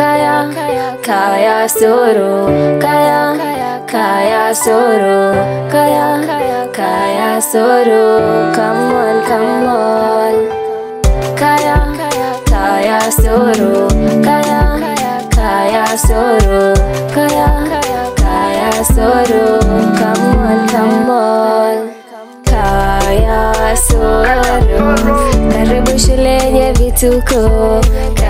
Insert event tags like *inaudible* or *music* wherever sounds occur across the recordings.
Kaya, Kaya Soro, Kaya, Kaya Soro, Kaya, Kaya Soro, come on, come on. Kaya, Kaya Soro, Kaya, Kaya Soro, Kaya, Kaya Soro, come on, come on. Kaya Soro, karibu shule yenye vituko. Kaya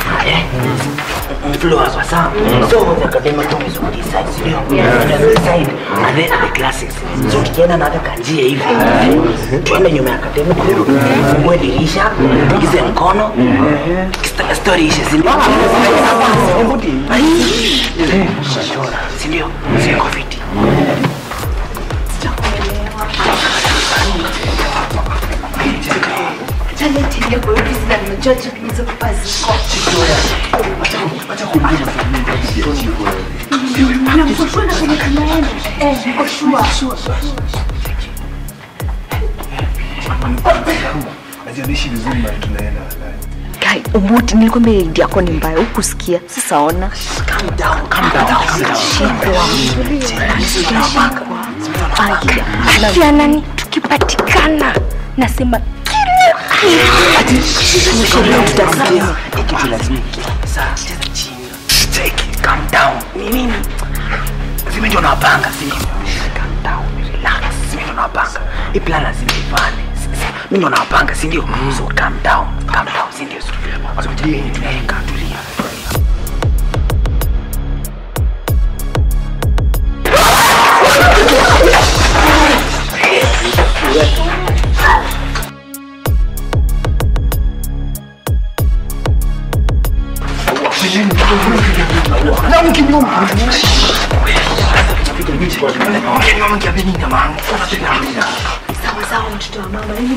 eh? Influence wa sana so the academic room is on sio? And on this side and then the classes. So tukienda na hata kanjia hivi. Tuende nyuma ya academic room fungue dirisha tugize mkono. Story ishe si ndio? Shashora si ndio siko fiti Ajanishi vizuri mahali tunaenda. Kai, Umuti, nilikwambia idea yako ni mbaya, ukusikia. Sasa ona. calm down calm down calm down Kia nani? Tukipatikana nasema tutasikia kitu lazima saa cheza chini take calm down ni calm down ndio napanga ndio calm down relax mimi ndio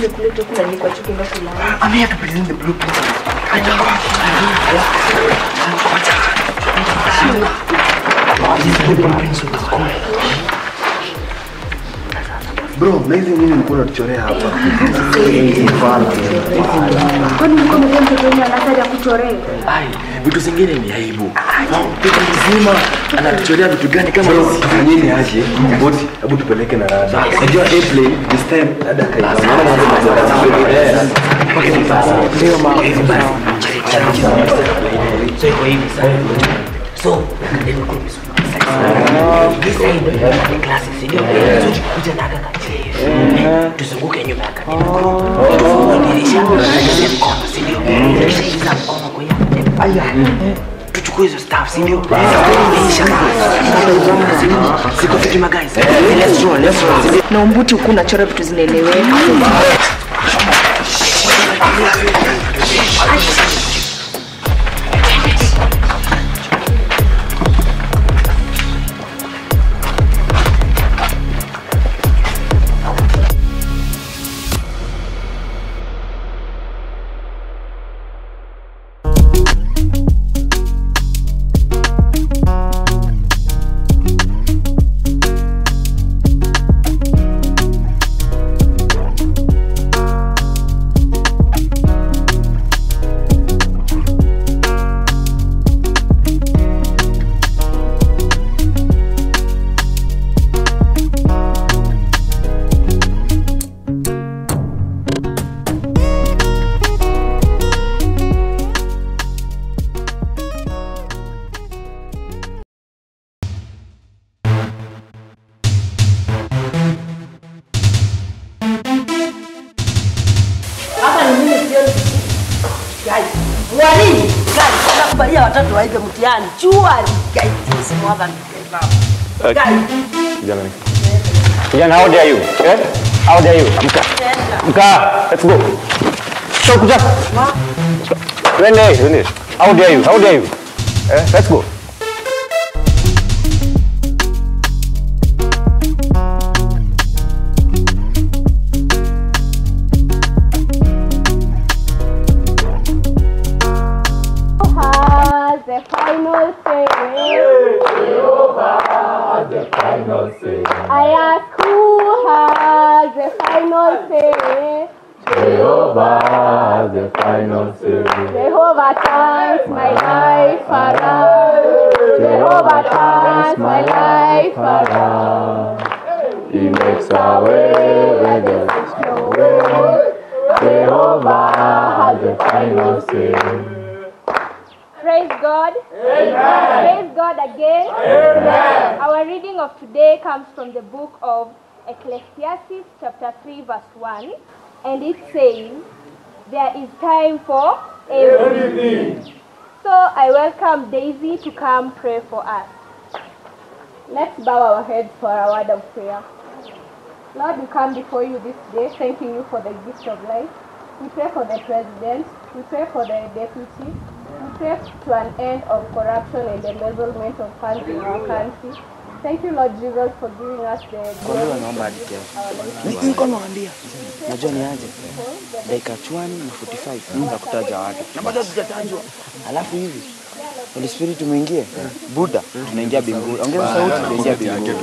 tulia tulia tulia Bro, na hizi nini ulikuwa unatuchorea hapa? ai vitu zingine ni aibu Mtu mzima anatuchorea vitu gani kama hizi tufanyeni aje? Boti, hebu tupeleke na rada. Unajua airplane this time rada kaita. Sasa mambo mazuri. Eh. Ndio mama. So iko hivi sasa. So, ndio kwa hivi. This side the classic. Sio ndio. So kuja na kaka. Tuzunguke nyuma ya. Tuchukue hizo staff, si ndio? Fiti guys. Let's roll, let's roll. na Umbuti huku unachora vitu zinaeleweka. Nakubalia watoto waipe mtihani. Guys, simwaga Gani? Kijana, how dare you? Eh? How dare you? Amka. Amka. Let's go. Twende, twende. How dare you? How dare you? Eh, let's go. Jehovah my life around. Jehovah turns my life around. He makes a way where there is no way. Jehovah has the final say. Praise God. Praise God again. Our reading of today comes from the book of Ecclesiastes, chapter 3, verse 1. And it says, There is time for everything. So I welcome Daisy to come pray for us. Let's bow our heads for a word of prayer. Lord, we come before you this day, thanking you for the gift of life. We pray for the president. We pray for the deputy. We pray to an end of corruption and the embezzlement of funds in our country. Thank you, Lord Jesus, for giving us the glory. naomba najua dakika chwani na 45 za kutaja watu na bado hatujatajwa, alafu hivi Holy Spirit umeingie Buddha, tunaingia binguni. Ongeza sauti, tunaingia binguni.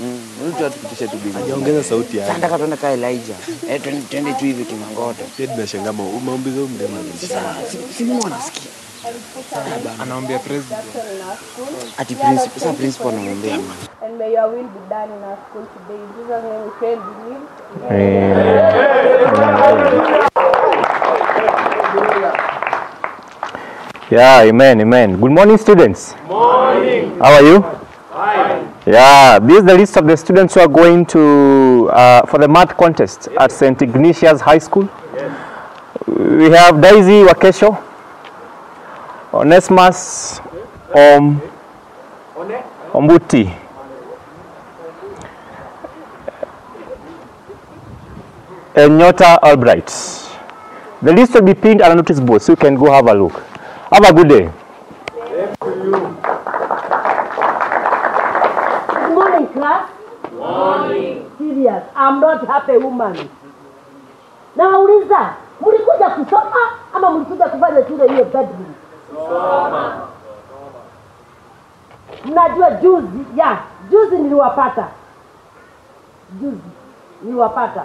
Mm, huyu tu atupitishe tu binguni. Ongeza sauti yake. nataka tuende kwa Elijah. Eh, twende tu hivi tunangoja. Pia tunashangaa ma- maombi zao mdema. Sasa si- Mungu anasikia. Anaombea president in our school. Ati principal, sasa principal anamwambia nini? And may your will be done in our school today. In Jesus' name we pray and believe. Yeah, amen, amen. Good morning, students. Morning. How are you? Fine. Yeah, this is the list of the students who are going to uh, for the math contest at St. Ignatius High School. We have Daisy Wakesho, Onesimus Om, Ombuti, and Nyota Albright. The list will be pinned on a notice board so you can go have a look. Have a good day. Good morning, class. Morning. Serious. I'm not happy woman. Nawauliza, mlikuja kusoma ama mlikuja kufanya shule hiyo bedroom? Mnajua juzi, ya, juzi niliwapata. Juzi niliwapata.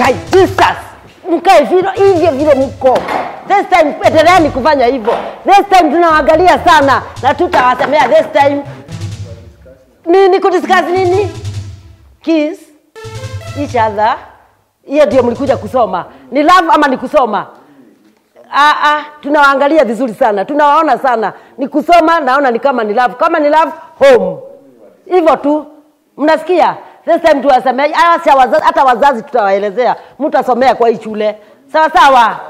Guys, Jesus, mkae vile hivyo vile mko. This time endeleeni kufanya hivyo. This time tunawaangalia sana na tutawasemea this time. Nini kudiscuss nini? Kiss each other. Hiyo ndio mlikuja kusoma. Ni love ama ni kusoma? Ah, ah, tunawaangalia vizuri sana, tunawaona sana. Ni kusoma, naona ni kama ni love. Kama ni love, home. Hivyo tu, mnasikia? sasa mtu aseme ah, hata wazazi, hata wazazi tutawaelezea, mtu asomea kwa hii shule, sawa sawa.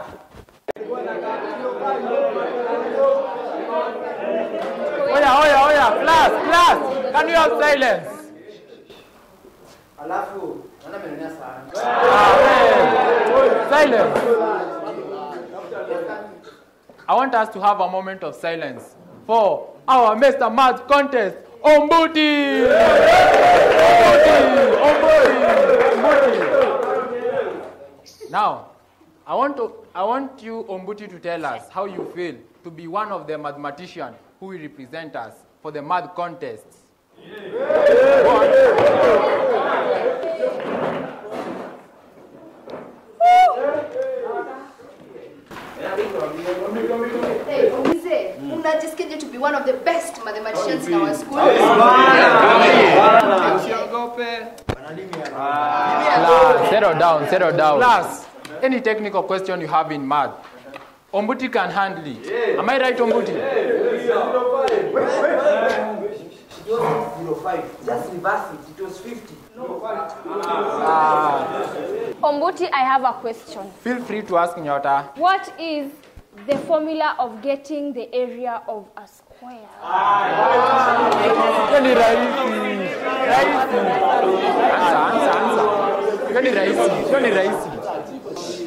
Oya, oya, oya, class, class, can you have silence? Alafu naona amenonea sana. Silence. I want us to have a moment of silence for our Mr. Mad contest. Ombuti! Ombuti! Ombuti! Ombuti! Now, I want, to, I want you, Ombuti, to tell us how you feel to be one of the mathematicians who will represent us for the math contest. Hey, Ulize, unajisikiaje to be one of the best mathematicians in our school? Usiogope. settle down, settle down. Class, any technical question you have in math, Ombuti can handle it. Am I right, Ombuti? Just reverse it. It was 50. Ombuti, I have a question. Feel free to ask Nyota. What is the formula of getting the area of a square? Hiyo ni rahisi. Rahisi. Ni ni. Buti,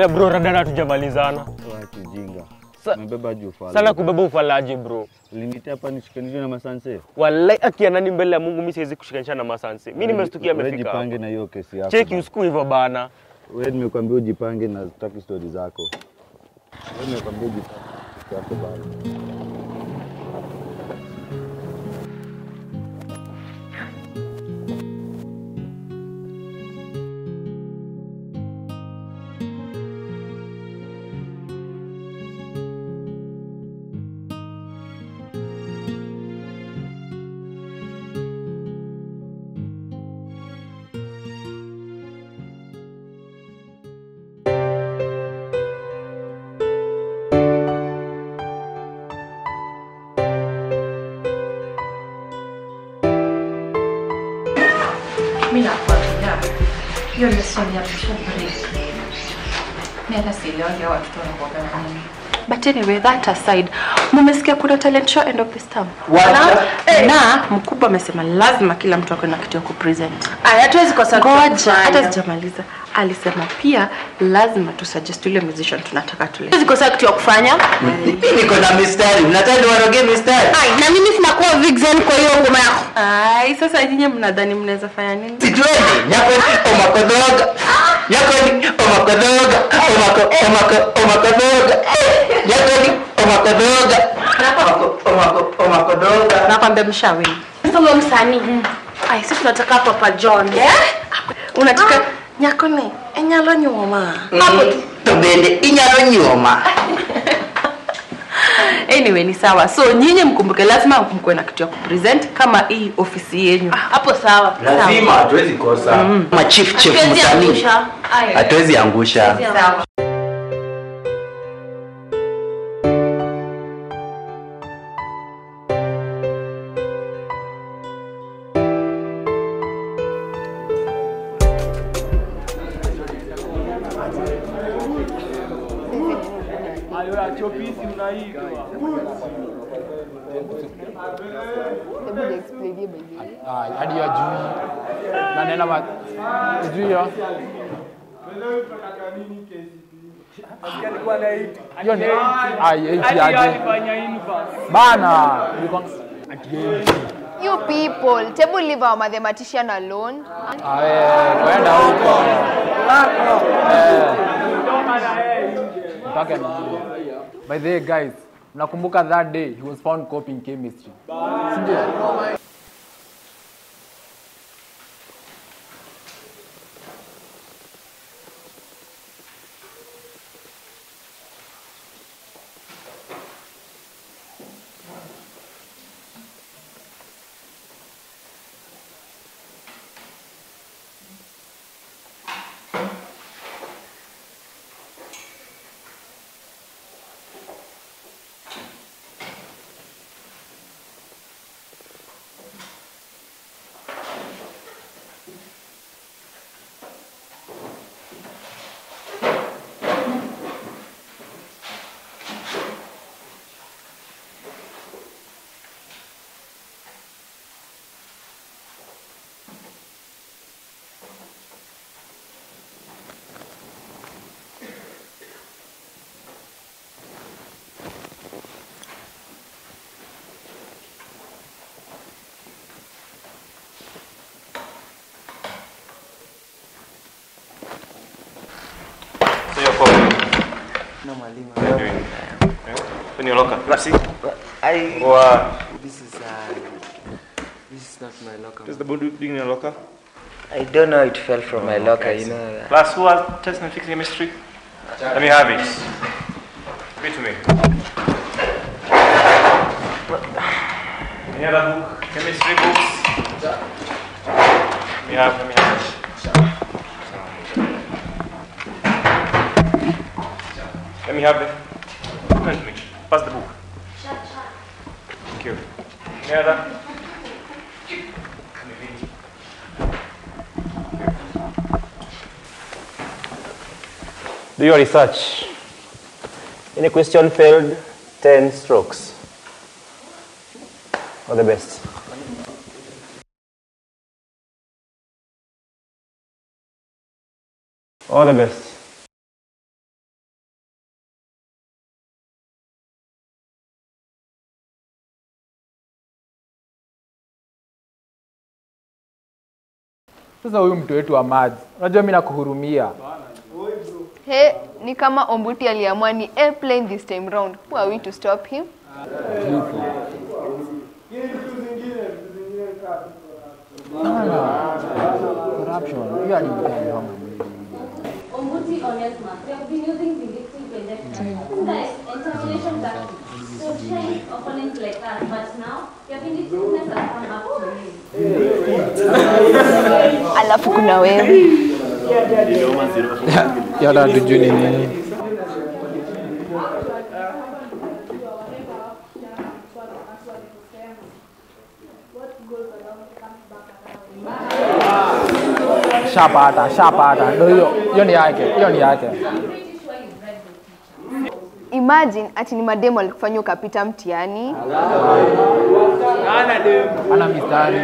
Wewe bro, radada hatujamalizana. Kijinga. Umebeba juu. Sana kubeba ufalaji bro. Ulinitia hapa nishikanishe na masanse. Wallahi akianani mbele ya Mungu mimi siwezi kushikanisha na masanse. Mimi nimestukia Wewe amefika. Jipange na hiyo kesi yako. Cheki usiku hivyo bana. Wewe nimekuambia ujipange na sitaki story zako. Wewe nimekuambia ujipange yako bana. Anyway, that aside, mumesikia kuna talent show end of this term. Wacha. Na, na mkubwa amesema lazima kila mtu akwe na kitu ya kupresent. Aya, hatuwezi kosa Ngoja, hata sijamaliza. Alisema pia lazima tusuggest yule musician tunataka tule Hatuwezi kosa kitu ya kufanya. niko na mistari mnataka niwaroge mistari Ai, na mimi sinakuwa vixen kwa hiyo ngoma yako. Ai, sasa nyinyi mnadhani mnaweza fanya nini? situende nyakoni omakodhoga nyakoni omakodhoga omako omako omakodhoga nyakoni omakodhoga Omako- omako- omakodhoga Nakwambia mshawini. Sasa huyo msanii. Ai, sisi tunataka Papa John. Eh? Unataka nyakoni enyalo nyuoma. Hapo tu. to bende inyalo nyuoma *laughs* *laughs* Anyway, ni sawa. So nyinyi mkumbuke lazima mkuwe na kitu ya kupresent kama hii ofisi yenyu. Hapo sawa. lazima hatuwezi kosa mm. chief chief Hatuwezi msanii hatuwezi angusha Sawa. Hadi ya juu. Na nena ya hiyo. Aje. bana You people, table leave our mathematician alone. ah eh kwenda huko. Eh. Mpaka ni by the guys nakumbuka that day he was found copying chemistry. Si Hakuna mwalimu. What are you doing? Yeah? In your locker. Let's see. I. Wow. This is uh, this is not my locker. What's the book doing in your locker? I don't know. It fell from my locker. okay, You know. Class, who has test and fixed chemistry? Let me have it. Do your research. Any question failed, 10 strokes. All the best. All the best. Sasa huyu mtu wetu wa maji, unajua mimi nakuhurumia. He, ni kama Ombuti aliamua ni airplane this time round. Who are we to stop him? Corruption. Hiyo ni mtandao. Ombuti honest mark. We have been using vindictive conjecture. Guys, interpolation tactics. So shine opponents like us, but now your vindictiveness has come back to you. Alafu kuna wewe. *laughs* *laughs* Yada tujui ni nini. Shapata, shapata. Ndio hiyo. Hiyo ni yake. Hiyo ni yake. Imagine ati ni mademo alikufanya ukapita mtihani. Ana mistari.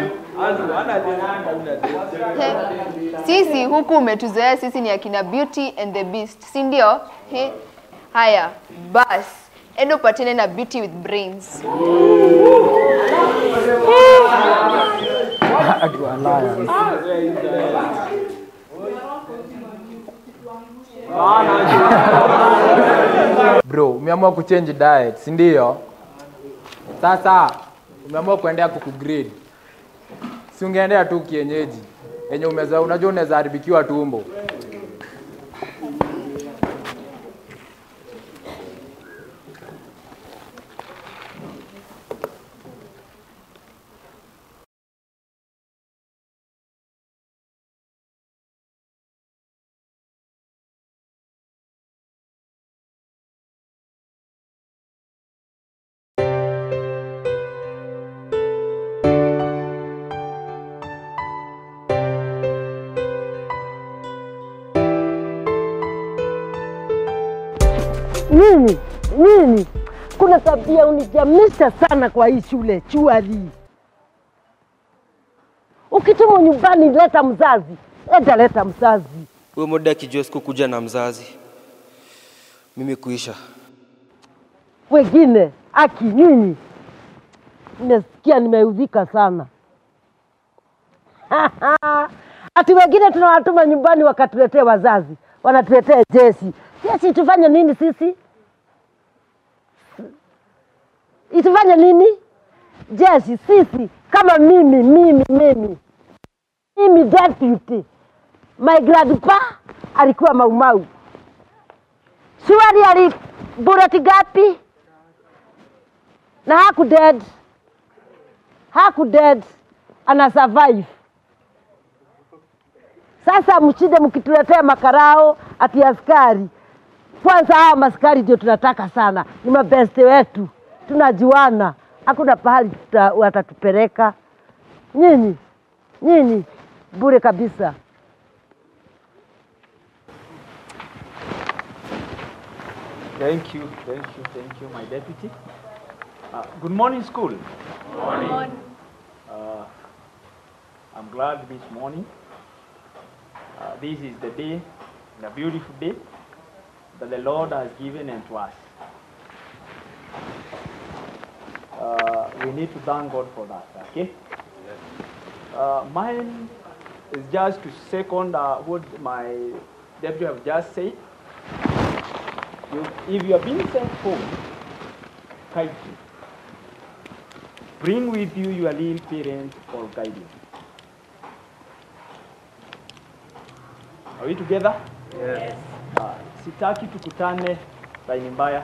He, sisi huku umetuzoea sisi ni akina Beauty and the Beast, si ndio? Haya bas, endo patene na Beauty with brains. Bro, umeamua kuchange diet, si ndio? Sasa umeamua kuendea kuku grade. Si ungeendea tu kienyeji. Yenye umeza unajua unaweza haribikiwa tumbo. Tabia unijamisha sana kwa hii shule chuali. Ukitumwa nyumbani, leta mzazi, enda leta mzazi. Huyo Moda akijua sikukuja na mzazi, mimi kuisha. Wengine aki nyinyi, nimesikia nimeudhika sana. *laughs* Ati wengine tunawatuma nyumbani wakatuletea wazazi, wanatuletea jesi. Jesi tufanye nini sisi? Itufanye nini? Jesi sisi kama mimi mimi mimi mimi deputy, my grandpa alikuwa maumau. Shuari ali bullet gapi? Na haku dead, haku dead, ana survive. Sasa mshinde mkituletea makarao ati askari. Kwanza hawa maskari ndio tunataka sana, ni mabeste wetu, tunajuana, hakuna pahali watatupeleka. Nyinyi nyinyi bure kabisa. Thank you, thank you, thank you, my deputy. Uh, good morning, school. Good morning. Morning. Uh, I'm glad this morning. Uh, this is the day, the beautiful day that the Lord has given unto us. Uh, we need to thank God for that, okay? Uh, mine is just to second uh, what my deputy have just said. You, if you are being sent home, kindly bring with you your little parent for guardian. Are we together? Yes. Uh, sitaki tukutane mbaya.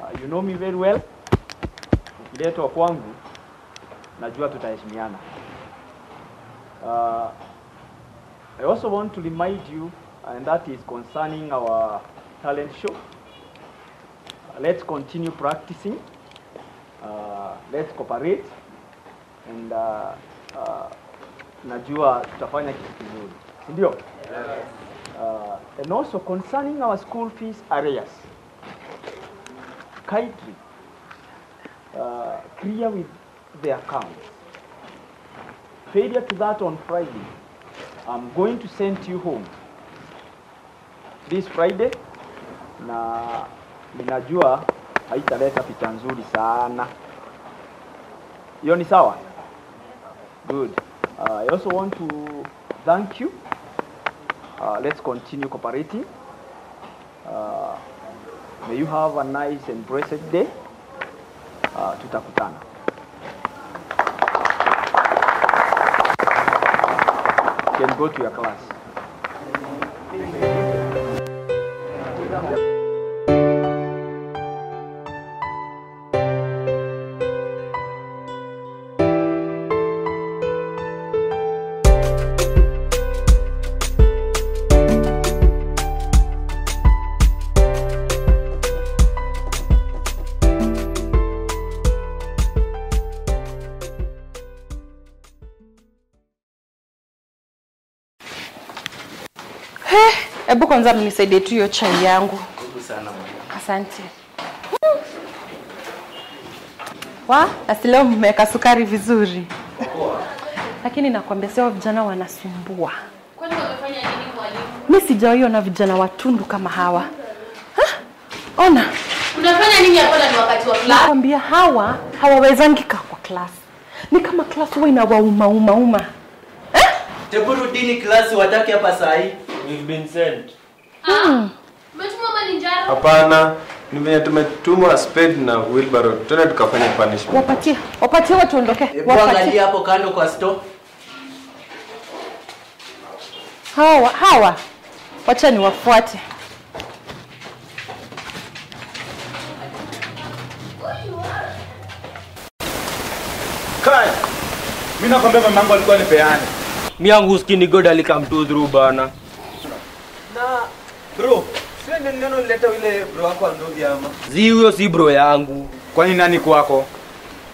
Uh, you know me very well. Ukiletwa kwangu, najua tutaheshimiana. Uh, I also want to remind you, and that is concerning our talent show. Uh, let's continue practicing. Uh, let's cooperate. And uh, uh, najua tutafanya kitu kizuri, si ndio? Uh, and also concerning our school fees arrears, kindly uh, clear with the accounts. Failure to that on Friday, I'm going to send you home this Friday, na ninajua haitaleta picha nzuri sana. Hiyo ni sawa? Good. Uh, I also want to thank you. Uh, let's continue cooperating. Uh, may you have a nice and blessed day. Uh, tutakutana. Can go to your class. Hebu kwanza mnisaidie tu hiyo chai yangu. Asante. sana mama. Asante. Wa, asi leo mmeweka sukari vizuri. Lakini nakwambia sio vijana wanasumbua. Kwani wamefanya nini mwalimu? Mimi sijaiona vijana watundu kama hawa. Ha? Ona, Unafanya nini hapa na ni wakati wa class? nakwambia hawa hawawezangi kaa kwa class. Ni kama class huwa inawauma uma uma. Tebu rudini class watake hapa saa hii. We've been sent. Mm. Umetuma malinjaro? Hapana, ni venye tumetumwa spade na wheelbarrow. tuende tukafanya punishment. Wapatie, wapatie watu ondoke. Wapatie. hapo kando kwa store. Hawa, hawa. Wacha niwafuate. Kai. Mimi nakwambia mama yangu alikuwa nipeane. Mi yangu skinny god alikam to through bana. Na bro, ndio neno lileta yule bro wako andogi ama. Zi huyo si bro yangu. Kwani nani kwako?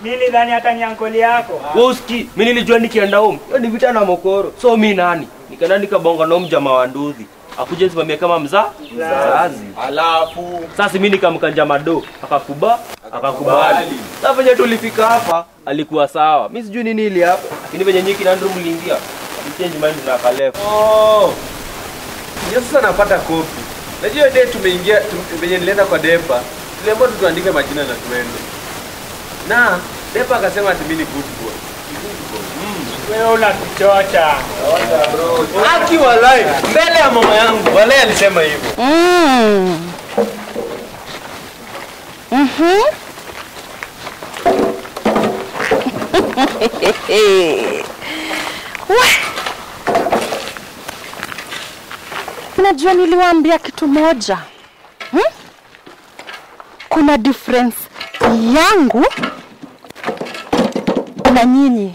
Mimi nidhani hata ni ankoli yako. Wewe uski, mimi nilijua nikienda home. Hiyo ni vita na mokoro. So mi nani? Nikaenda nikabonga na mjama wa nduthi. Akuje simamia kama mzaa mzazi. Alafu Sasa mimi nikamkanja mado, akakuba, akakubali. Sasa venye tulifika hapa alikuwa sawa. Mimi sijui nini ili hapa. Lakini venye nyinyi kina Andrew mliingia, change mind na kalef. Oh. Ndio sasa napata kopi. Najua day tumeingia tum- venye nilienda kwa Depa, tuliambiwa tu tuandike majina na tuende. Na Depa akasema ati mimi ni good boy. Wewe unatuchocha. Aki walai, mbele ya mama yangu, walai alisema hivyo. Mm. *laughs* Mhm. We. Najua niliwaambia kitu moja hmm? Kuna difference yangu na nyinyi.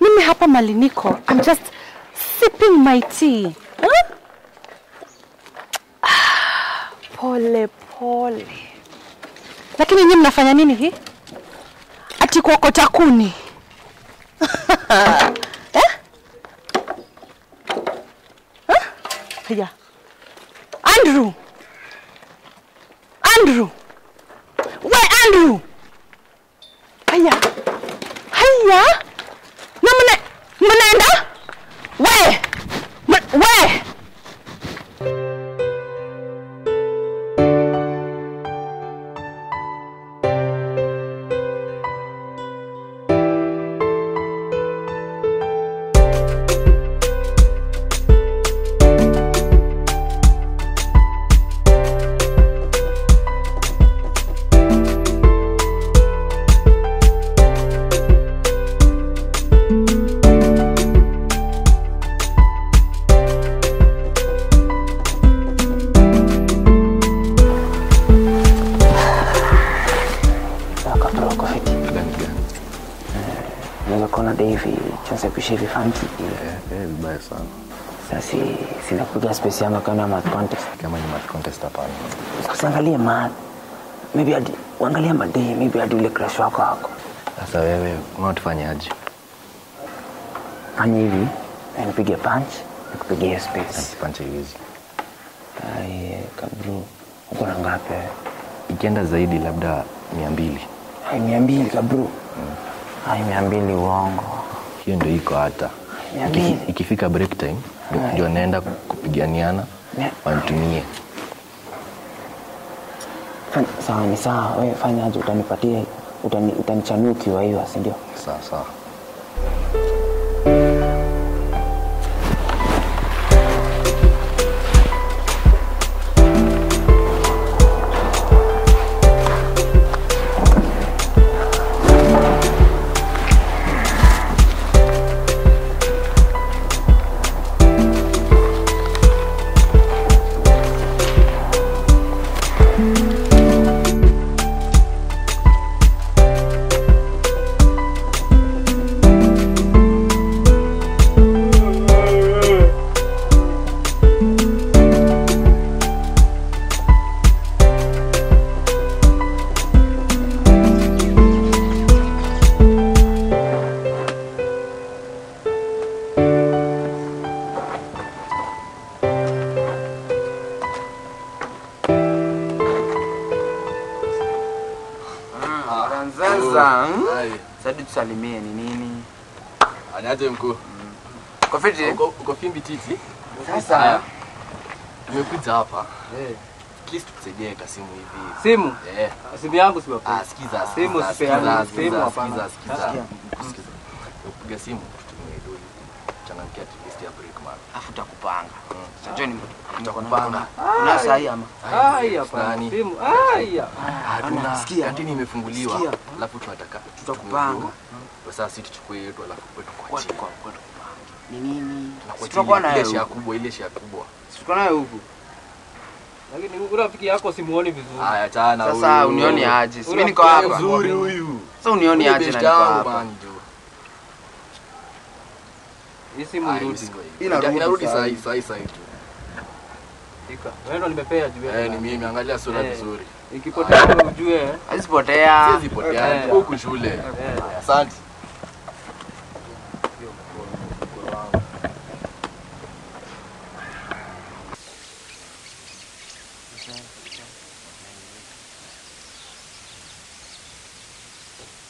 Mimi hapa mali niko, I'm just sipping my tea. Huh? Pole pole. Lakini nyinyi mnafanya nini hii? Ati kuokota kuni? *laughs* Haya. Andrew. Andrew. Yangu kama math contest Kama ni math contest hapana. usiangalie math maybe hadi uangalie madai maybe hadi ule crush wako wako Sasa wewe unatufanyaje? fanya hivi nipige punch nikupigie space Punch hizi. ai kabro. uko na ngapi Ikienda zaidi labda mia mbili. ai 200 kabro. Mm. ai mia mbili uongo Hiyo ndio iko hata. Ikifika break time ndio- naenda kupiganiana wanitumie. Sawa ni sawa wewe fanyaje? utanipatia utani, utanichanua ukiwa hiyo si ndio Sawa sawa. Tumekuja hapa. Eh. At least tusaidie ka simu hivi. Simu? Eh. Simu yangu si Ah, sikiza. Simu sikiza, sipeani. Simu sikiza, hapana. sikiza, sikiza. Sikiza. Upiga simu tutumie doli. Changamkia at least ya break man. Afu takupanga. Sasa ni Tutakupanga. Una hii ama? Hai hapa. Simu. Ai. Hatuna. Sikia. ndio nimefunguliwa. Alafu tunataka Tutakupanga. Kwa sasa sisi tuchukue yetu alafu kwetu kwa chini. Ni nini? Tunakuwa na ile shia kubwa, ile shia kubwa. Tuko nayo huku. Lakini huyu rafiki yako simuoni vizuri. Haya tana Sasa unioni aje? Si mimi niko hapa. Mzuri huyu. Sasa unioni aje na niko hapa? Hii simu irudi. Inarudi Inarudi saa saa hii. saa hii, saa hii tu. Ika. Wewe ndo nimepea juu Eh, ni mimi angalia sura Eh. vizuri. Ikipotea ujue. Hazipotea. Sisi potea. Huko Huku shule. Eh. Asante.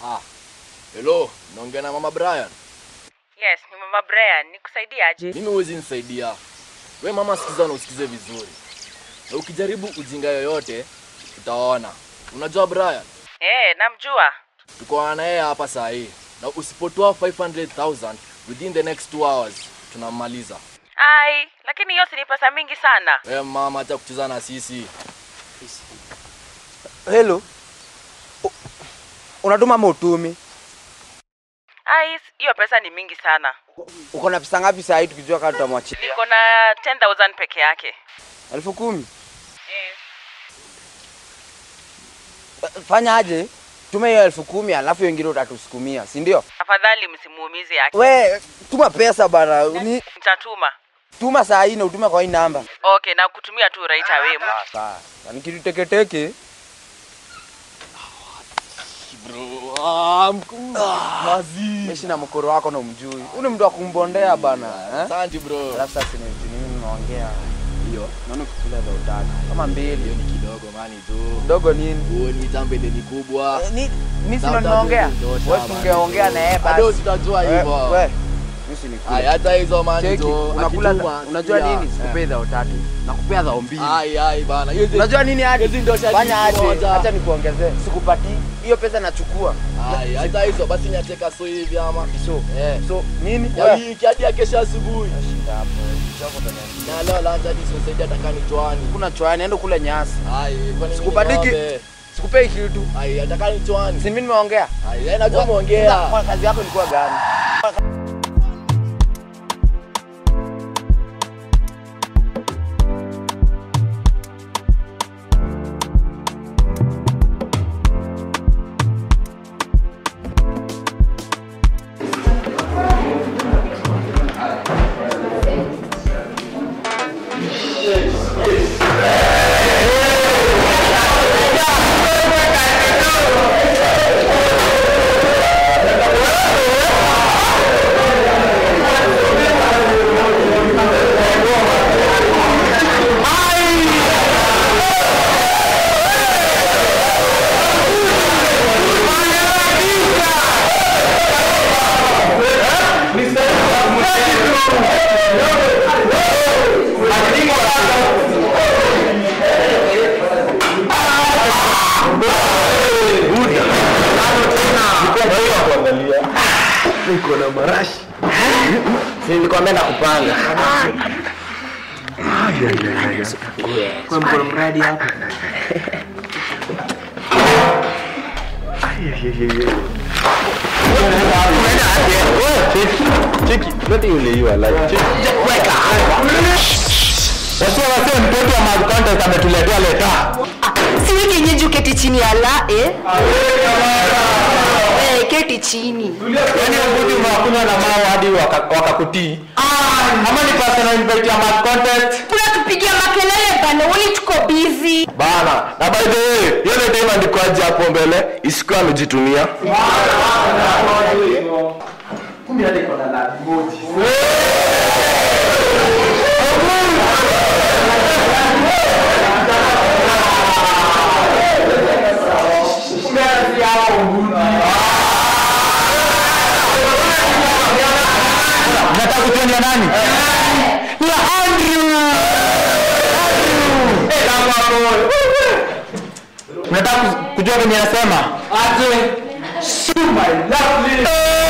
Ah. Hello, naongea na Mama Brian. Yes, ni Mama Brian, Nikusaidiaje? Mimi huwezi nisaidia. We mama, sikiza na usikize vizuri, na ukijaribu ujinga yoyote utaona. Unajua Brian, Eh, namjua. tuko na yeye hapa saa hii, na usipotoa 500,000 within the next 2 hours tunamaliza. Ai, lakini hiyo si pesa mingi sana. We mama, acha kucheza na sisi. Hello. Unatuma ama utumi? Ai, hiyo pesa ni mingi sana. Uko na pesa ngapi saa hii tukijua kama tutamwachilia? Niko na 10,000 peke yake. Elfu kumi. Eh. Fanya aje? Tuma hiyo elfu kumi alafu hiyo ingine utatusukumia, si ndio? Afadhali msimuumize yake. We, tuma pesa bana. Ni Nitatuma. tuma saa hii na utume kwa hii namba. Okay, na kutumia tu right away. Sawa. Ni kitu teketeke. Bro, ah. Mimi sina mkoro wako na umjui. Huyu mtu wa kumbondea bana. Eh? Asante bro. Alafu sasa ni ni mimi naongea. Hiyo. Naona kukula za utaka. Kama mbili. Hiyo ni kidogo mani tu. Ndogo nini? Huo ni tambele ni kubwa. Eh, ni mimi nimeongea. ndio Wewe tungeongea na yeye basi. tutajua sitajua hivyo. Wewe. mimi si nikula. Ai, hata hizo mani tu. unakula unajua nini? Sikupea za utatu. Nakupea za mbili. Ai ai bana. Unajua nini hadi? ndio Fanya aje? Acha nikuongezee. Sikupatii. Hiyo pesa nachukua. Hai, hata hizo basi niacheka so hivi ama. So, yeah. so nini? Ya Wewe. wiki hadi ya kesho asubuhi. Shida hapo. Na leo lanza hadi hata kani chwani. Kuna chwani, enda kule nyasi. Hai, kwa nini? Sikupatiki. niombe? Sikupei kitu. Ai, atakani chwani. Si mimi nimeongea. Hai, najua umeongea. Kwa kazi yako ilikuwa gani? Si kupanga nakupanga. Kwa mkono mradi wasee mtoto wa Mad Contest ametuletea leta. Si wewe kienyeji uketi chini ya la eh? Eh, keti chini. Yaani mbuti mwakunywa na mawa hadi waka- Ah, Ama ni personal invite ya Mad Contest. Unatupigia makelele bana, wali tuko busy. Bana, na by the way, hiyo ndio time andikwaje hapo mbele, isikuwa amejitumia. Kumbe hadi iko na ladha Nataka ni nani? Ya Andrew. Eh. Nataka kujua venye anasema. Lovely.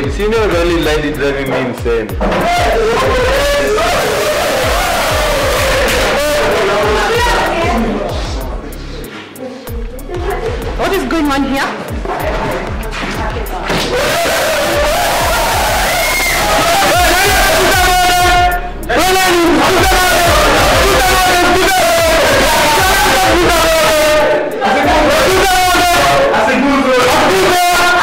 Ki babe, si know really lady driving me insane. What is going on here? Nikasheshe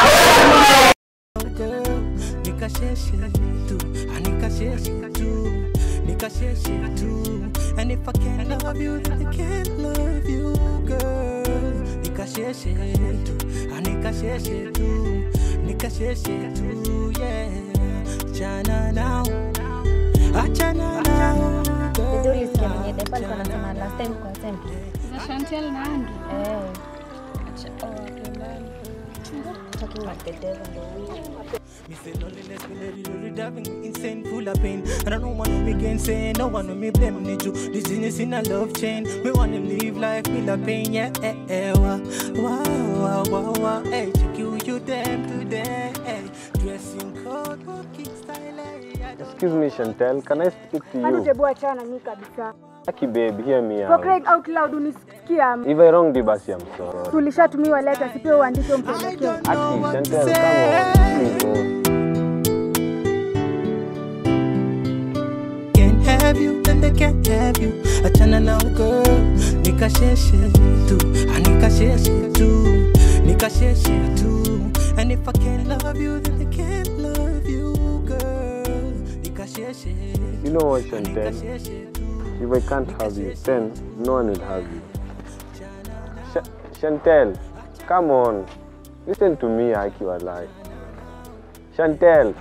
tu, nikasheshe tu. And if I can't love you, then I can't love you, girl. Nikasheshe tu, anikasheshe tu, nikasheshe tu, yeah. Achana nao, achana nao, girl. Za Chantel na Andrew. Me say loneliness will let it really driving me insane, full of pain. And I don't want to make insane, no one on me blame me you. This is in a love chain. Me wanna live life with a pain, yeah, eh, eh, wow, wow, wow, wow, wow. Hey, check you, you them today. Hey, dressing code, walking Excuse me, Chantel, can I speak to you? achana mi kabisa. Aki babe, hear me out. For crying out loud unisikia. If I wronged you, basi I'm sorry. Tulishatumiwa leta, si pia uandike umpelekee. Aki, Chantel, come on. Please, can't have you, then they can't have you. Achana na girl. Nikasheshe tu, anikasheshe tu, nikasheshe tu. And if I can't love you, then You know what, Chantel? If I can't have you, then no one will have you. Sh- Chantel, come on. Listen to me, Aki Walai. Chantel.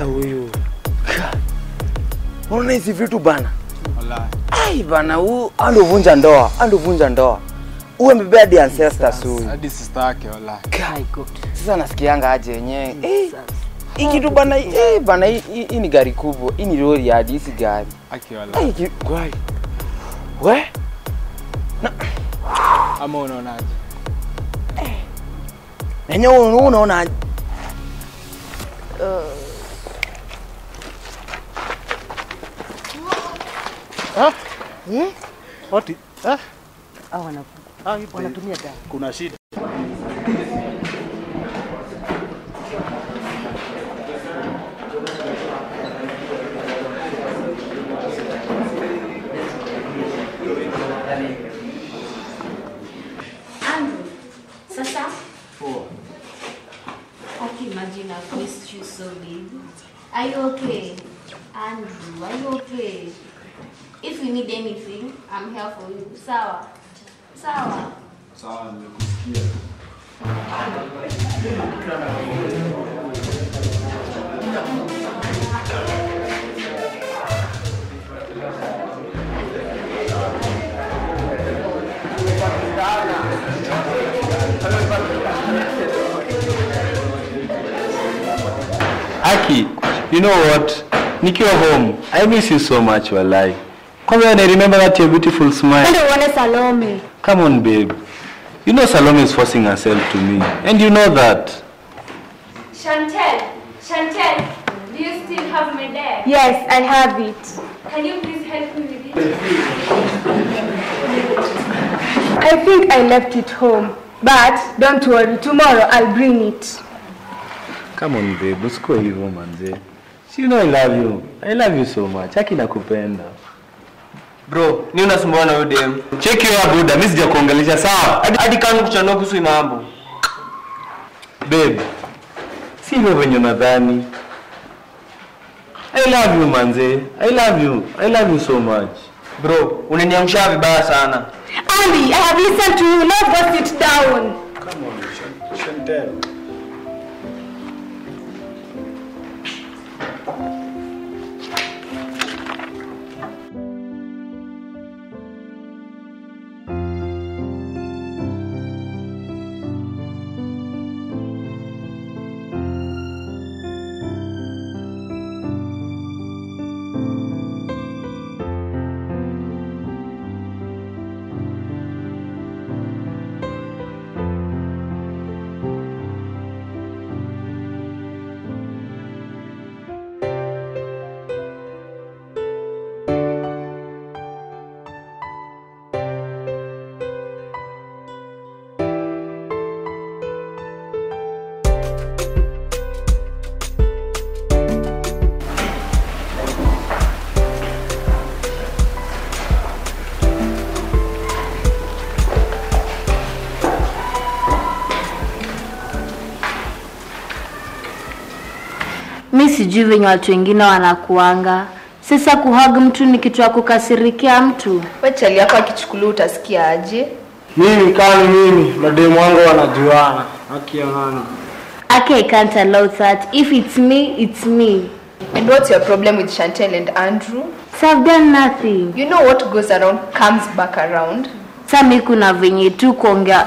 Sasa huyu *laughs* unaona hizi vitu bana, ai bana, huu andovunja ndoa, andovunja ndoa, uwe mbebea hadi ancestors huyu. Hadi sister yake wala. Sasa nasikianga aje yenyewe eh, hii kitu bana, eh bana, hii ni gari kubwa, hii ni lori hadi, hii si gari. Aki wala. Ai, gwai. We Ama unaonaje? nenyewe unaona aje? Ah, Eh? Oti, eh? Wana Ah, wanatumia dawa. Kuna shida. Sasa? Okay, imagine I've missed you so big. Are you okay? Andrew, are you okay? If you need anything, I'm here for you. Sawa? Sawa? Sawa, nimekusikia. Aki, you know what? Nikiwa home, I miss you so much walai. Kwanza when I remember that your beautiful smile. Ende uone Salome. Come on babe. You know Salome is forcing herself to me. And you know that. Chantel, Chantel, do you still have my dad? Yes, I have it. Can you please help me with it? I think I left it home. But don't worry, tomorrow I'll bring it. Come on babe, usikuwe hivyo manze. You know I love you. I love you so much. Aki nakupenda. Bro, ni unasumbua na UDM. dem. Check your buda, mimi sijakuongelesha sawa. Hadi hadi kama kuchanua kuhusu mambo. Babe, si hivyo venye nadhani. I love you manze. I love you. I love you so much. Bro, unaniamsha vibaya sana. Andy, I have listened to you. Now go sit down. Come on, Chantel. Sijui venye watu wengine wanakuanga. Sasa kuhag mtu ni kitu ya kukasirikia mtu. wachali yako akichukulia utasikia aje? Mimi kani mimi, mademu wangu wanajuana. akianana. Okay, I can't allow that. If it's me, it's me. And what's your problem with Chantel and Andrew? So I've done nothing. You know what goes around comes back around. Sasa mimi kuna venye tu kuongea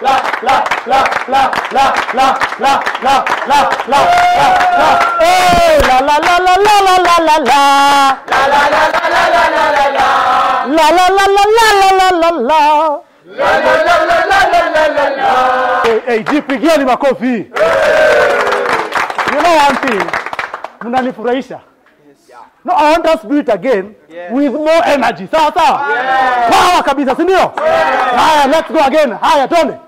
la la la la la la la la. La la la la la la la la la. La la la la la la la la la. La la la la la la la la la. La la eh. Hey, hey, jipigieni makofi. You know one thing, mnanifurahisha. No, I want us to do it again with more energy. Sawa sawa? Power kabisa, si ndio? Haya, let's go again. Haya, twende.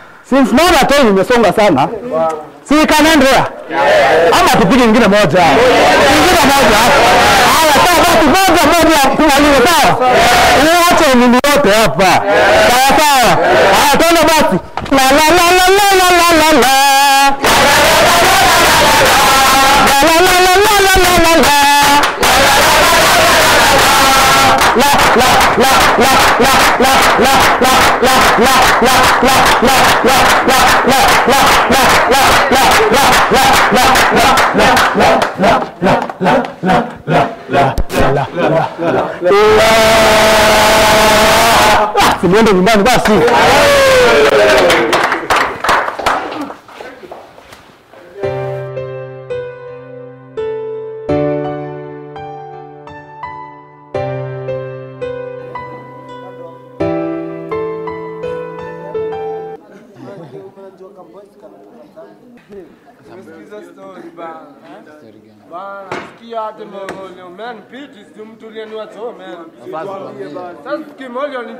Since naona time nimesonga sana. Si kanaendelea. Ama tupige nyingine moja. Nyingine moja. Haya sawa basi moja moja tumalize sawa. Ni wote ni wote hapa. Sawa sawa. Haya twende basi. La la la la la la la. La la la la la la la la la. La la la la la la la la Mas assim.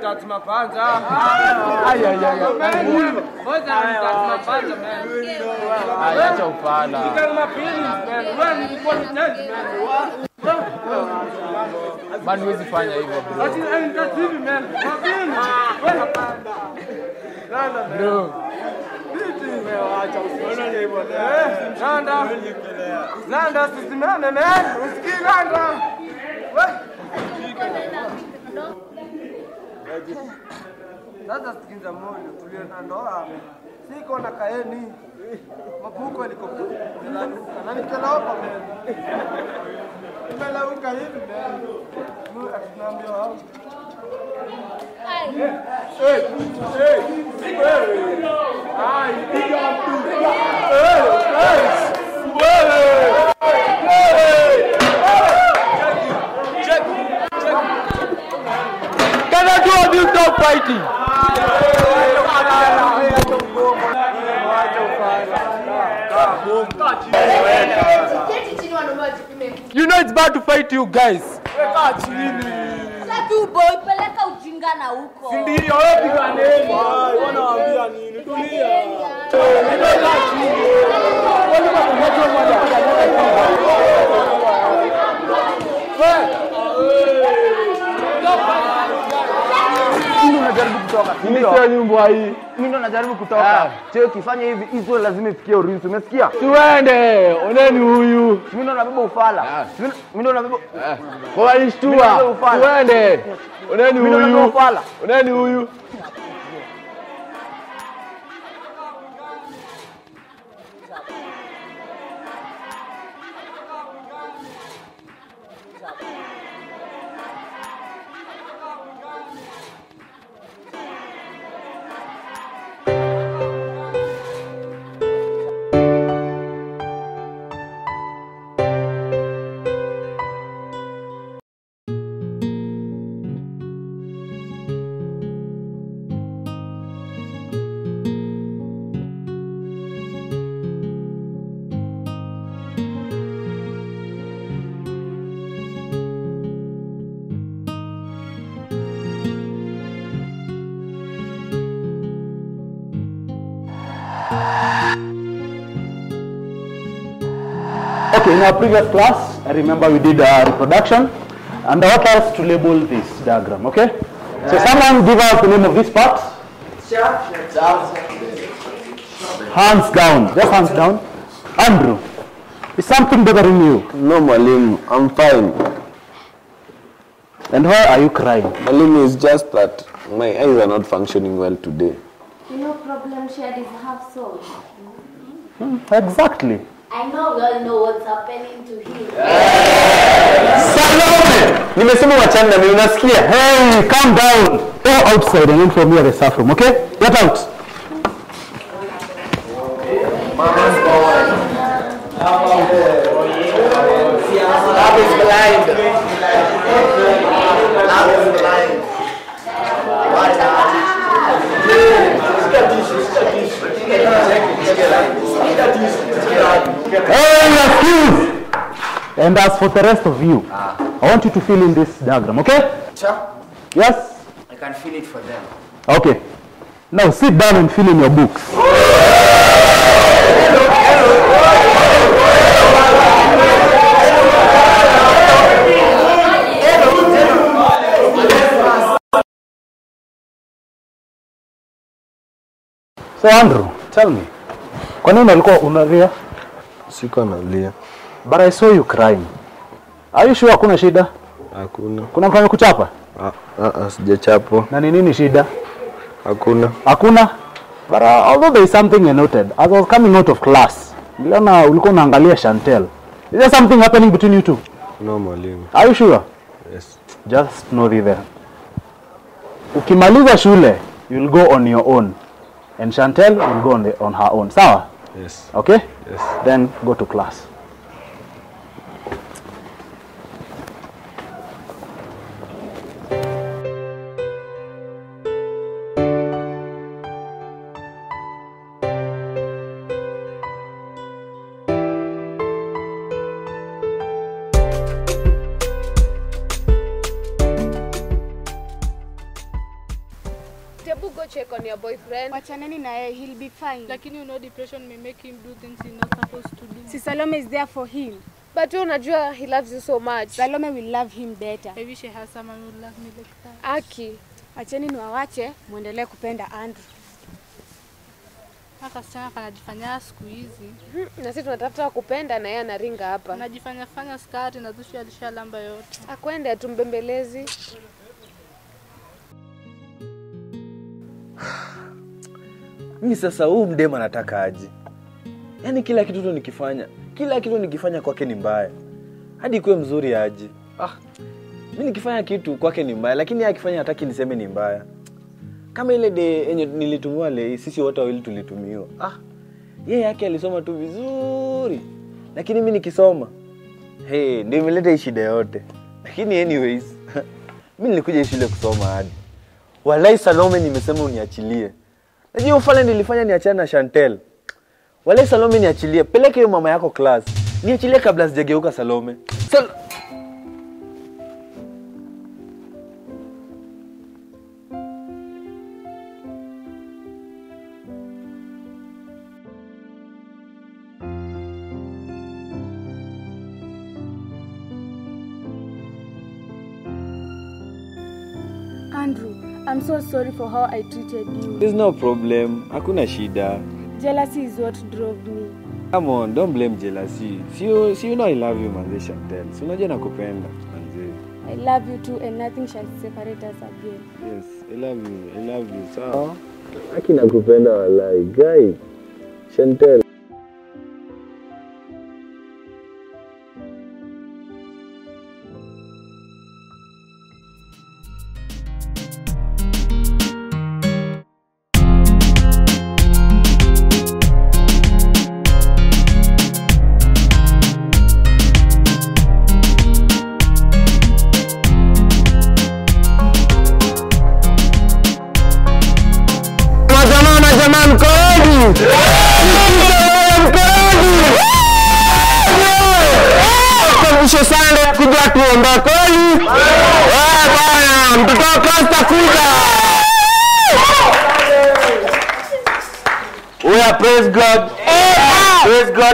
mzazi mapanza. Aya aya aya. Mmoja mzazi mapanza mimi. Aya acha upala. Kama pili mimi. Wewe nilikuwa mtaji mimi. Bado huwezi fanya hivyo bro. Ati mtaji mimi. Mapini. Wewe napanda. Nanda bro. Nanda. Nanda usisimame man. Usikii nanda. Wewe. Sasa sikiza moyo, tulienda ndoa, siko na kaeni. Mabuko alikopelaruka na nikelaopa imelauka hivi meno akinaambia wao. Wewe no party. You know it's bad to fight you guys. Hey! Mimi unajaribu kutoka. Mimi sio nyumba hii. Mimi ndo najaribu kutoka. Cheo kifanye hivi hizo lazima ifikie Urusi. Umesikia? Tuende, oneni huyu. Mimi ndo nabeba ufala. Mimi mimi ndo nabeba Kwa Mimi ishtua. Tuende. Oneni Mimi ndo nabeba huyu. ufala. Oneni huyu. In our previous class, I remember we did a reproduction, and I want us to label this diagram, okay? So someone give us the name of this part. Hands down, just hands down. Andrew, is something bothering you? No, Malim, I'm fine. And why are you crying? Malimi, it's just that my eyes are not functioning well today. You know, problem shared is half solved. Hmm, exactly. I know we all know what's happening to him. Nimesema wachana na mimi unasikia? Hey, calm down. Go outside and inform me at the staff room, okay? Get out. Love is blind. Love is blind. Hey, excuse. And as for the rest of you, I want you to fill in this diagram, okay? Yes? I can fill it for them. Okay. Now sit down and fill in your books. So Andrew, tell me, kwa nini ulikuwa unalia? Siko nalia. But I saw you crying. Are you sure hakuna shida? Hakuna. Kuna mtu amekuchapa? Ah, ah, ah, sijachapo. Na ni nini shida? Hakuna. Hakuna? But uh, although there is something I noted, as I was coming out of class, niliona ulikuwa unaangalia Chantel. Is there something happening between you two? No, mwalimu. Are you sure? Yes. Just know this. Ukimaliza shule, you'll go on your own. And Chantel will go on, the, on her own. Sawa? Yes. Okay? Yes. Then go to class. Na yeye, he'll be fine. Lakini you know depression may make him do things he's not supposed to do. Si Salome is there for him. But you unajua he loves you so much. Salome will love him better. I wish I had someone who love me like that. Aki. Acheni niwawache muendelee kupenda Andrew. Haka kasichana kanajifanya siku hizi. Na sisi tunatafuta kupenda na yeye anaringa hapa. Anajifanya fanya skati na dhushi alishalamba yote. Akwende atumbembelezi. Mimi sasa huu mdema anataka aje? Yaani kila kitu tu nikifanya, kila kitu nikifanya kwake ni mbaya. Hadi ikuwe mzuri aje. Ah. Mimi nikifanya kitu kwake ni mbaya, lakini akifanya hataki niseme ni mbaya. Kama ile de yenye nilitumiwa le sisi wote wawili tulitumiwa. Ah. Yeye yake alisoma tu vizuri. Lakini mi nikisoma hey, ndio imeleta shida yote. Lakini anyways, *laughs* mimi nilikuja shule kusoma hadi. Walai Salome nimesema uniachilie. Najua ufale nilifanya niachane na Chantel. Wale Salome niachilie. Peleke mama yako class. Niachilie kabla sijageuka Salome. Sal I'm so sorry for how I treated you. There's no problem. Hakuna shida. Jealousy is what drove me. Come on, don't blame jealousy. Si you, si you know I love you manze Chantel. Si unajua nakupenda manze. I love you too and nothing shall separate us again. Yes, I love you. I love you. Sawa. Aki nakupenda walai. Guy. Chantel.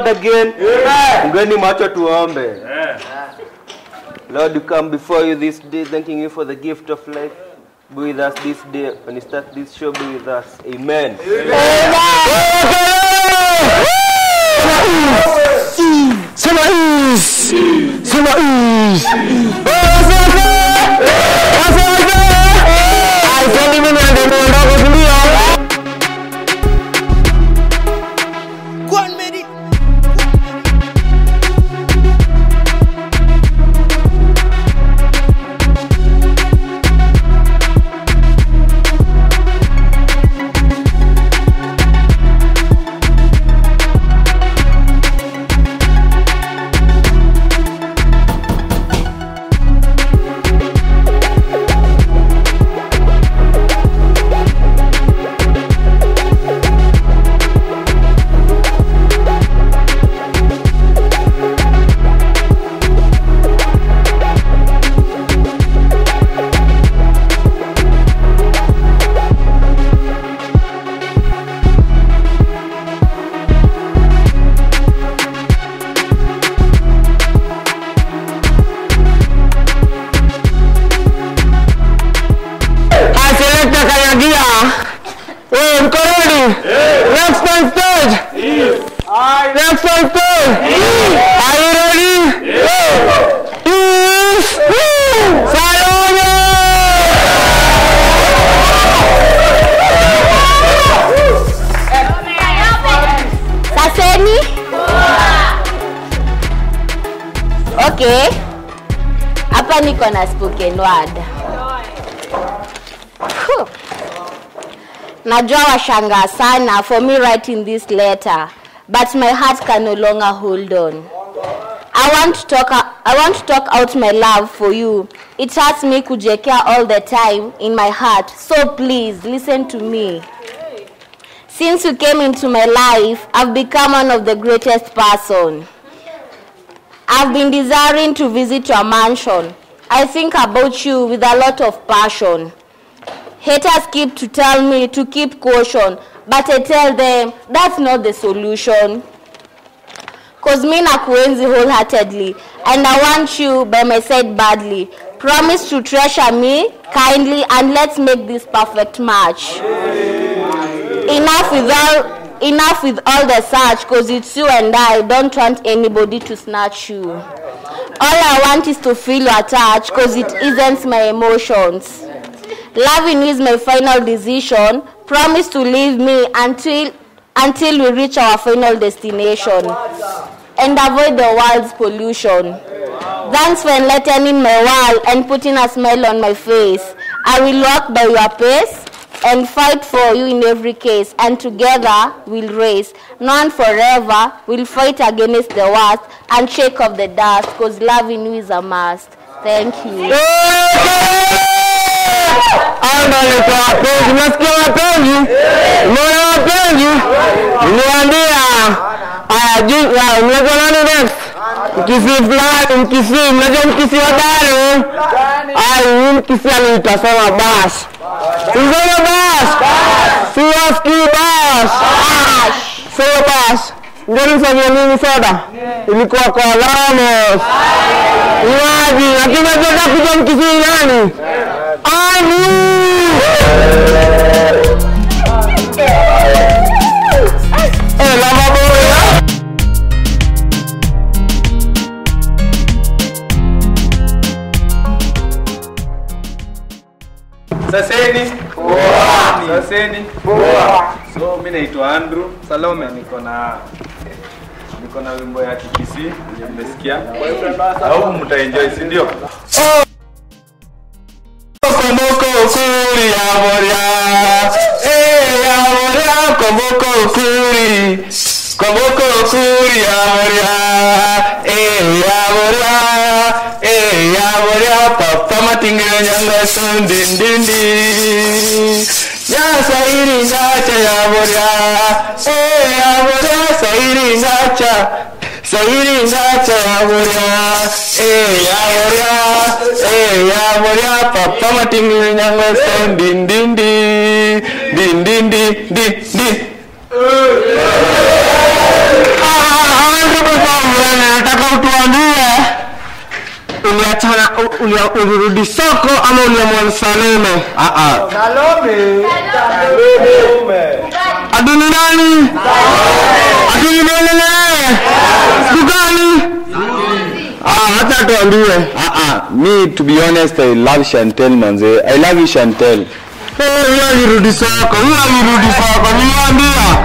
God again. Ngeni macho tuombe. Lord, we come before you this day, thanking you for the gift of life. Be with us this day. When you start this show, be with us. Amen. Sema is. Sema is. Eh, mimi ndio? Najua washangaa sana for me writing this letter, but my heart can no longer hold on. I want to talk I want to talk out my love for you. It hurts me kujekea all the time in my heart. So please listen to me. Since you came into my life, I've become one of the greatest person. I've been desiring to visit your mansion. I think about you with a lot of passion. Haters keep to tell me to keep caution, but I tell them that's not the solution. Cause me nakuenzi wholeheartedly, and I want you by my side badly. Promise to treasure me kindly, and let's make this perfect match. Enough with all enough with all the search, cause it's you and I don't want anybody to snatch you. All I want is to feel your touch, cause it isn't my emotions. Loving is my final decision. Promise to leave me until until we reach our final destination and avoid the world's pollution. Thanks for enlightening my world and putting a smile on my face. I will walk by your pace and fight for you in every case, and together we'll race. None forever, we'll fight against the worst and shake off the dust, cause loving you is a must. Thank you. Niko wapenzi, nasikia wapenzi, mbona wapenzi? niambia mnajua nani next? Mkisi fulani, mkisii, mnajua mkisii wa gani? Ai, huyu mkisi aliitasema bas. Sisema bash, Siwasikii bas. Sio bash. Msanyie mimi soda. Ilikuwa kwa Lamos. Iwaji, lakini nataka kujua mkisi nani? Saseni. Saseni. So mimi naitwa Andrew Salome, niko na niko na wimbo ya Kikisi mmesikia. Au mtaenjoy, si ndio? como Kokuri, amorá. Eh, amorá, como Kokuri. Como Kokuri, amorá. Eh, amorá. Eh, amorá. Papá matinga nyanga son din din din. Ya sairi ngacha ya amorá. Eh, amorá, sairi ngacha. Seiring saja ya mulia, eh ya mulia, eh ya mulia, papa mati yang leton din din din, din din din din din. Ah, aku tuan dia. Ulia cana, ulia ururu di soko, ama ulia mon salome. Ah ah. Salome. Salome. Nani? Aduni nani naye? Dukani? Ah, acha tuambiwe. Ah, ah, me to be honest, I love Chantel manze. I love you Chantel. Eh, huyo alirudi soko, huyo alirudi soko, niliwaambia.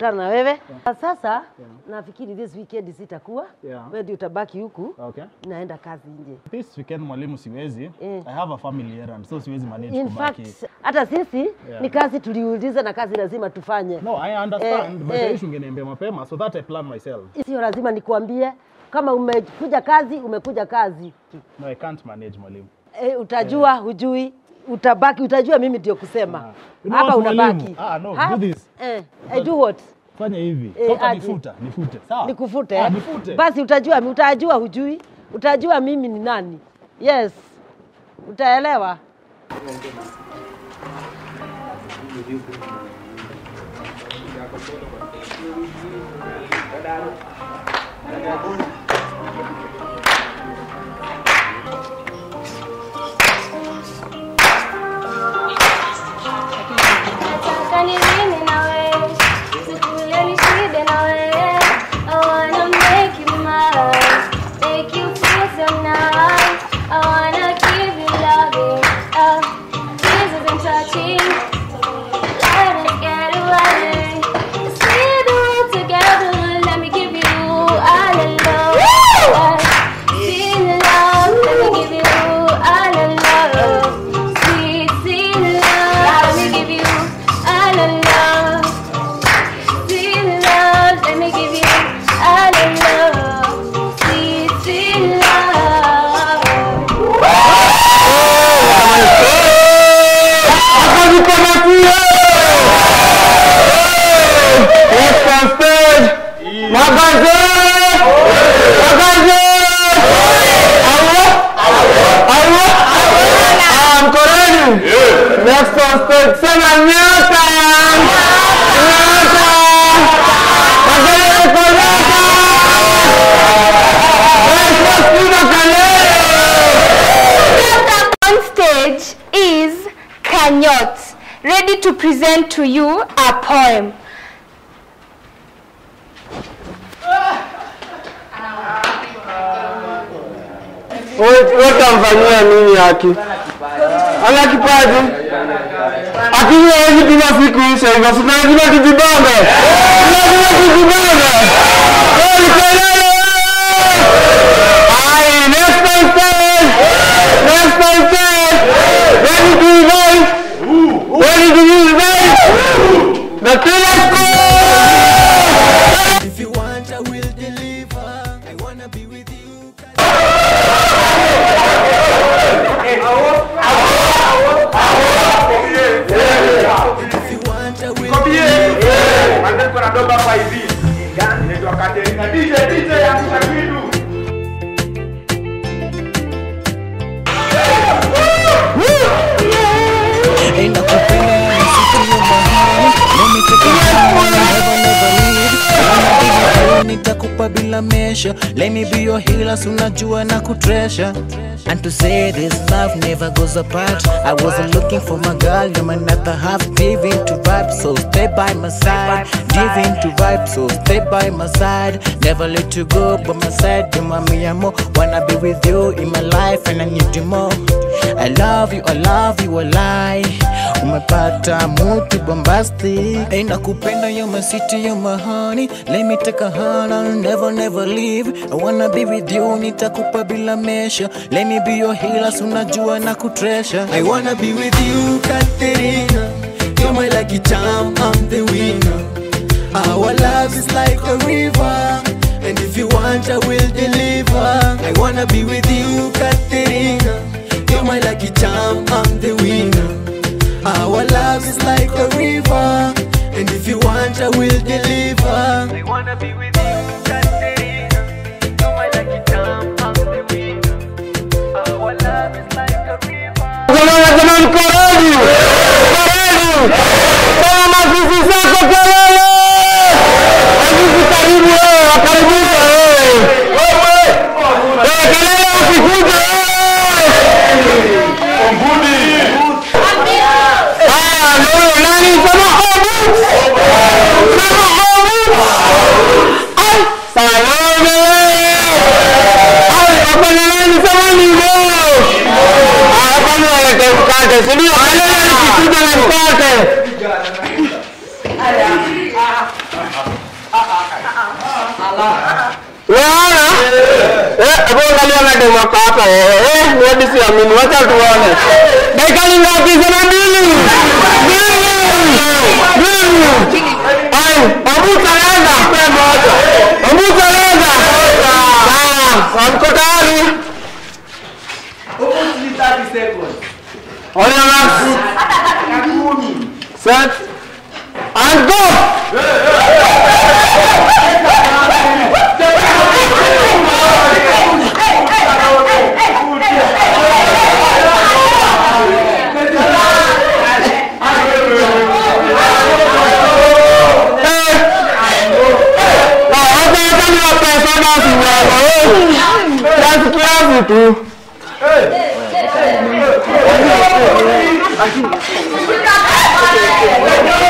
Kukutana na wewe. Sasa yeah. nafikiri this weekend sitakuwa. Yeah. Wewe ndio utabaki huku. Okay. Naenda kazi nje. This weekend mwalimu siwezi. yeah. I have a family errand, so siwezi manage In kubaki. fact, hata sisi Yeah. ni kazi tuliuliza na kazi lazima tufanye. No, I understand, Eh, but eh. Ungeniambia mapema so that I plan myself. Sio lazima nikuambie kama umekuja kazi, umekuja kazi. No, I can't manage mwalimu. Eh, utajua hujui, utabaki, utajua mimi ndio kusema. Hapa what, unabaki. Ah, no, do this. Eh, I do what? Fanya hivi. Eh, Toka nifuta, nifute. Sawa? Nikufute. Ah, eh? nifute. Basi utajua, utajua hujui, utajua mimi ni nani. Yes, utaelewa. Nataka nilime to present to you a poem. Utamfanyia nini haki? Ready invite? Ready to invite? The Killer Squad! If you want, I will deliver. I wanna be with you. If you want, I will Ain't nitakupa bila mesha Let me be your healer, sunajua unajua na kutresha. And to say this love never goes apart. I wasn't looking for my girl, you're my another half Giving in to vibe, so stay by my side. Giving in to vibe, so stay by my side. Never let you go by my side, you my me amor Wanna be with you in my life and I need you more. I love you, I love you, I lie umepata muti bombasti. Ina kupenda yo my city yo my honey. Let me take a hand I'll never never leave. I wanna be with you nitakupa bila mesha. Let me be your healer suna unajua na kutresha. I wanna be with you Katerina. You're my lucky charm I'm the winner. Our love is like a river. And if you want I will deliver. I wanna be with you Katerina. You're my lucky charm I'm the winner our love is like a river, and if you want, I will deliver. I wanna be with you, Katerina. You're my lucky charm, I'm the winner. Our love is like a river. Jamani, jamani, koreni! Koreni! Angalia na demo kaka wewe. Eh, ni hadi siamini. Wacha tuone. Dakika ni ngapi? Sema mbili. Mbili. Mbili. Ai, Abu Talenda kwa moja. Abu Talenda. Sawa, mko tayari? On your marks. Set. And go! Kiasi kiasi tu. Malizeni,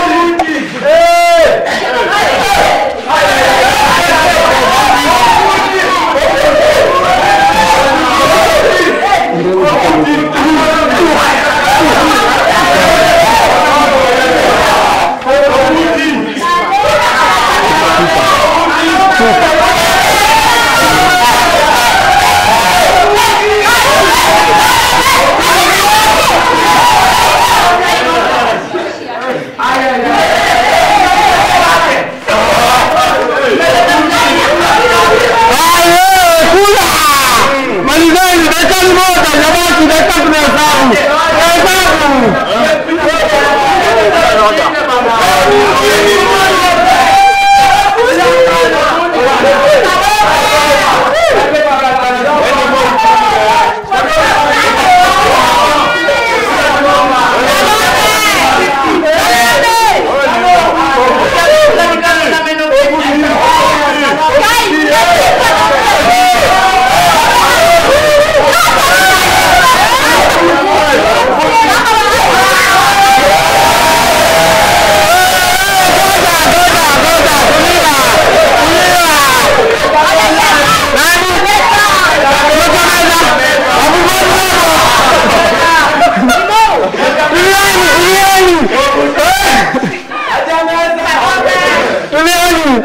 dakika ni moja, jamani, dakika tunahesabu. Hesabu. Tulieni,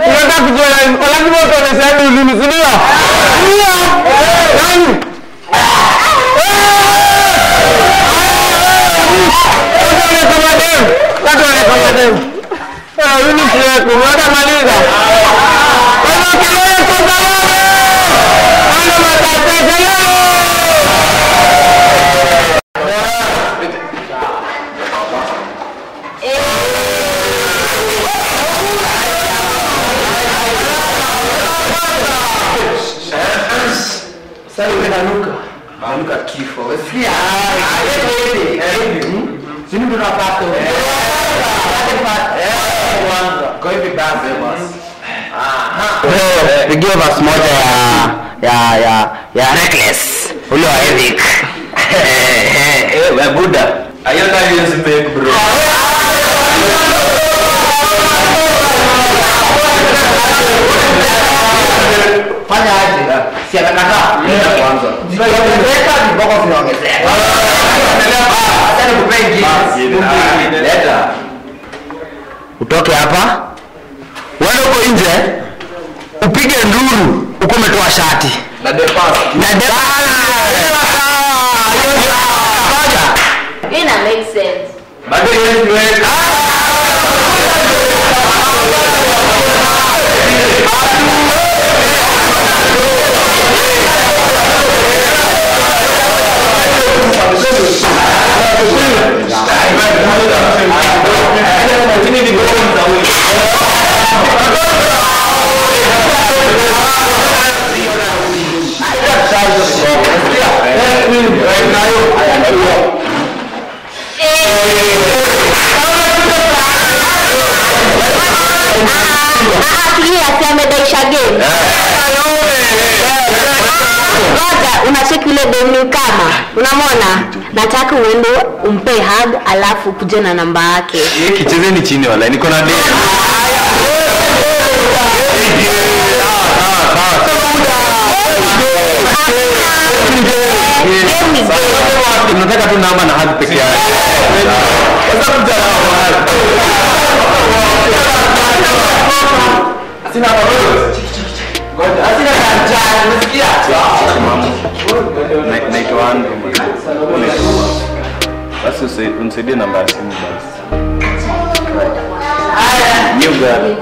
tunataka kujua lazima utuoneshe ulimi, si ndio? Ndio. Nani? Watu wanakoma demu. Eh, mimi siweko, mwada maliza. Kama kelele kwa salama. Sasa unanuka. Nanuka kifo. Sikia. Sini tunapata. Kwa hivi basi basi. Pigie verse moja ya ya ya ya reckless ule wa Eric. Eh, we Buddha. Ayo hiyo zimeke bro. *laughs* Fanya aje? Si anakataa Kwanza. Zikiongezeka viboko vinaongezeka. Acha nikupe ingine. utoke hapa wewe uko nje upige nduru uko umetoa shati na defense na depasa Ina make sense. bado yeye niweka Tulia aseme daisha game. Ngoja unacheki ule demu kama unamwona, nataka uende umpe hug alafu kuje na namba yake. Yeye kichezeni chini wala niko na demu. Nataka tu namba na hug peke yake. Naitwa Andrew. Basi unisaidie namba ya simu basi. New girl.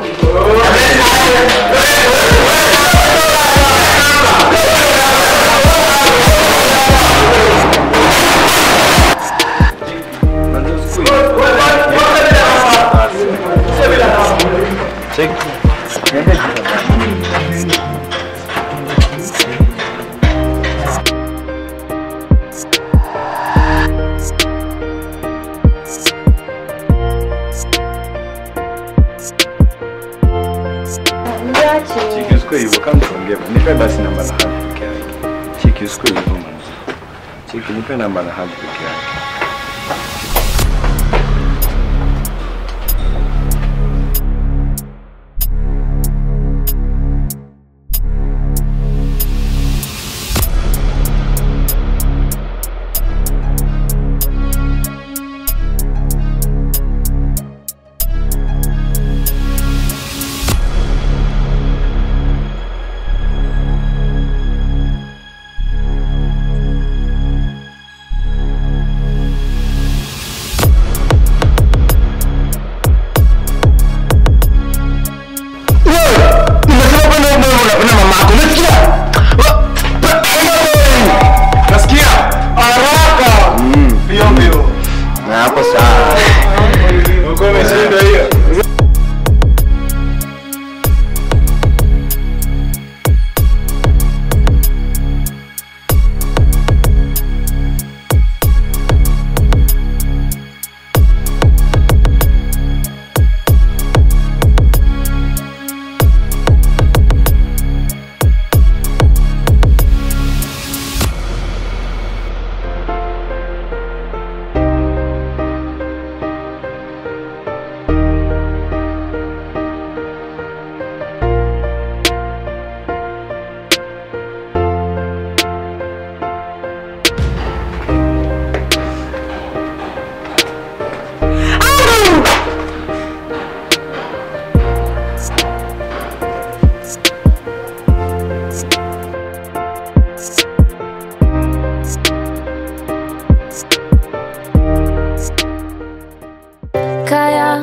Kaya,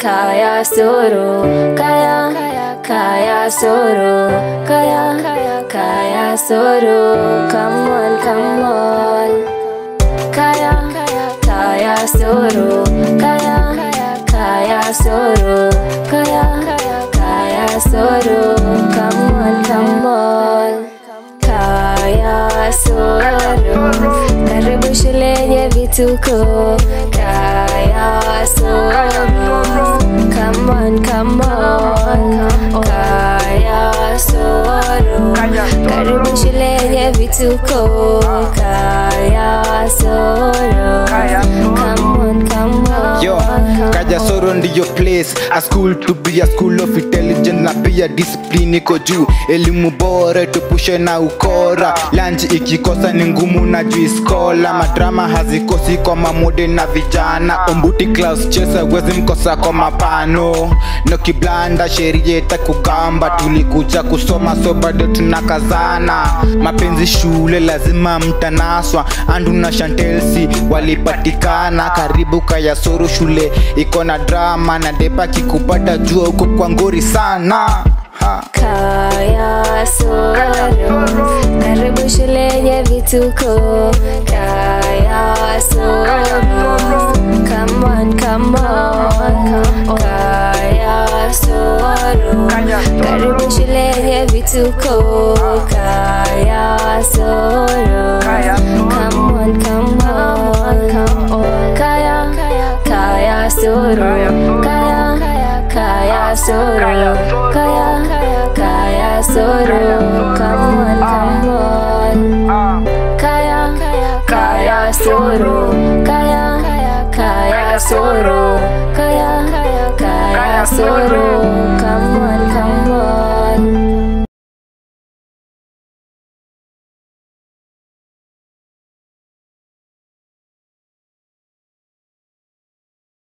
kaya soro, kaya, kaya soro, kaya, kaya soro, come on, come on. Kaya, kaya soro, kaya, kaya soro, kaya, kaya soro, come on, come on. Kaya soro, karibu shule yenye vituko. Kaya soro, come on, come on. Kaya soro, karibu shule yenye vituko. Kaya soro, come on, come on. yo kajasoro ndiyo place. A school to be a school of intelligence na pia discipline. Iko juu elimu bora tupushe na ukora. Lunch ikikosa ni ngumu na juiskola madrama hazikosi kwa mamode na vijana. Umbuti class chesa wezi mkosa kwa mapano. Nokiblanda sheria itakugamba. Tulikuja kusoma so bado tunakazana. Mapenzi shule lazima mtanaswa. Andu na shantelsi walipatikana. Karibu kayasoro shule iko na drama na depa kikupata jua huko kwa ngori sana. Kaya Soro, karibu shule vituko. Kaya Soro, come on, come on. Kaya Soro, karibu shule vituko. Kaya Soro, come on, come on. suruh. Kaya, kaya suruh. Kaya, kaya suruh. Kamu on, kamu on Kaya, kaya suruh. Kaya, kaya suruh. Kaya, kaya suruh. Kamu kan on, kamu on